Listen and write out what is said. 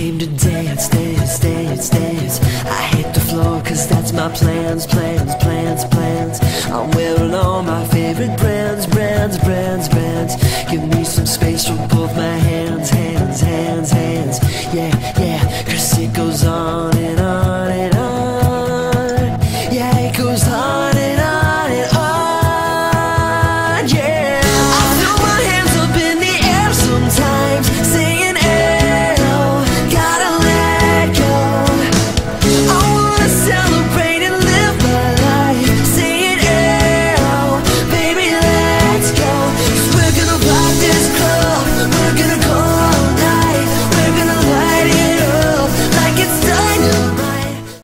came to dance, dance, dance, dance. I hit the floor cause that's my plans, plans, plans, plans. I'm wearing all my favorite brands, brands, brands, brands. Give me some space from both my hands, hands, hands, hands. Yeah, yeah, cause it goes on.